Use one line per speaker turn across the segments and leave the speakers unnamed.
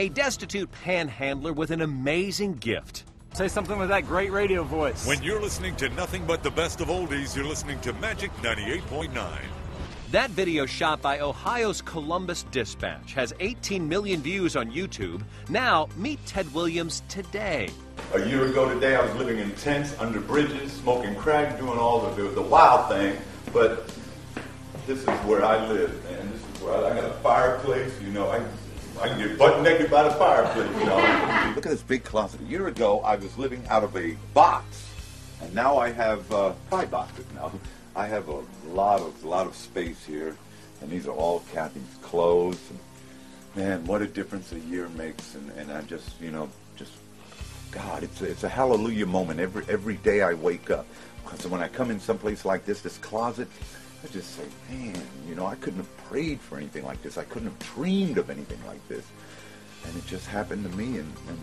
A destitute panhandler with an amazing gift.
Say something with that great radio voice.
When you're listening to nothing but the best of oldies, you're listening to Magic 98.9.
That video shot by Ohio's Columbus Dispatch has 18 million views on YouTube. Now, meet Ted Williams today.
A year ago today, I was living in tents under bridges, smoking crack, doing all the, the, the wild thing. But this is where I live, man. This is where I, I got a fireplace. You know, I I can get butt naked by the fireplace. You know. Look at this big closet. A year ago, I was living out of a box, and now I have uh, five boxes now. I have a lot of lot of space here, and these are all Kathy's clothes. And, man, what a difference a year makes, and, and I just you know just God, it's a, it's a hallelujah moment every every day I wake up. Because when I come in someplace like this, this closet, I just say, man, you know, I couldn't have prayed for anything like this. I couldn't have dreamed of anything like this, and it just happened to me, and, and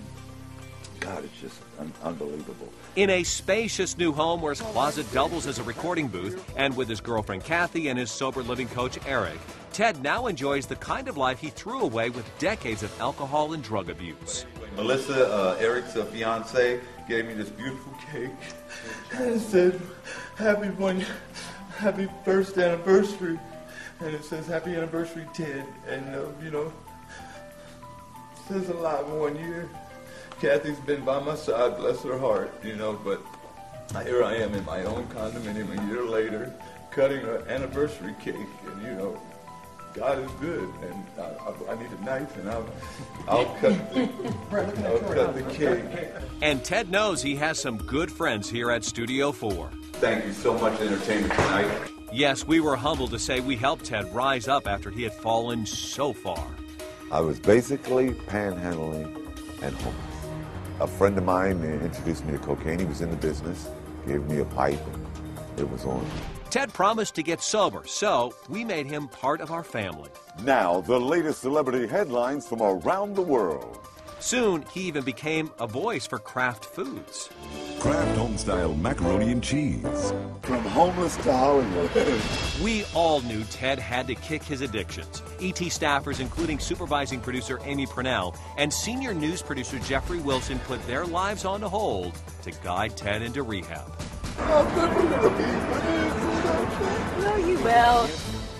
God, it's just un- unbelievable.
In a spacious new home where his closet doubles as a recording booth, and with his girlfriend Kathy and his sober living coach Eric, Ted now enjoys the kind of life he threw away with decades of alcohol and drug abuse.
Melissa, uh, Eric's uh, fiance, gave me this beautiful cake, and said, "Happy one, happy first anniversary," and it says, "Happy anniversary, Ted," and uh, you know, it says a lot in one year. Kathy's been by my side, bless her heart, you know, but here I am in my own condominium a year later, cutting an anniversary cake, and you know, God is good, and I, I, I need a knife, and I'll, I'll cut the, I'll cut the cake.
And Ted knows he has some good friends here at Studio 4.
Thank you so much, Entertainment Tonight.
Yes, we were humbled to say we helped Ted rise up after he had fallen so far.
I was basically panhandling and homeless. A friend of mine introduced me to cocaine. He was in the business, gave me a pipe, and it was on.
Ted promised to get sober, so we made him part of our family.
Now, the latest celebrity headlines from around the world.
Soon, he even became a voice for Kraft Foods.
Kraft home-style Macaroni and Cheese.
From homeless to Hollywood.
We all knew Ted had to kick his addictions. ET staffers, including supervising producer Amy Purnell and senior news producer Jeffrey Wilson, put their lives on hold to guide Ted into rehab.
No, you will.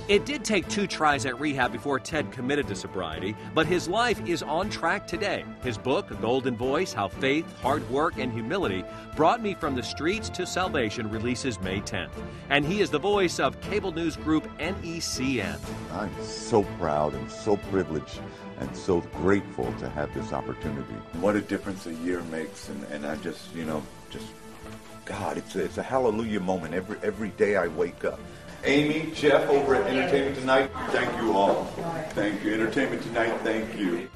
It did take two tries at rehab before Ted committed to sobriety, but his life is on track today. His book, Golden Voice How Faith, Hard Work, and Humility Brought Me from the Streets to Salvation, releases May 10th. And he is the voice of cable news group NECN.
I'm so proud and so privileged and so grateful to have this opportunity.
What a difference a year makes, and, and I just, you know, just, God, it's a, it's a hallelujah moment every, every day I wake up. Amy, Jeff over at Entertainment Tonight, thank you all. Thank you. Entertainment Tonight, thank you.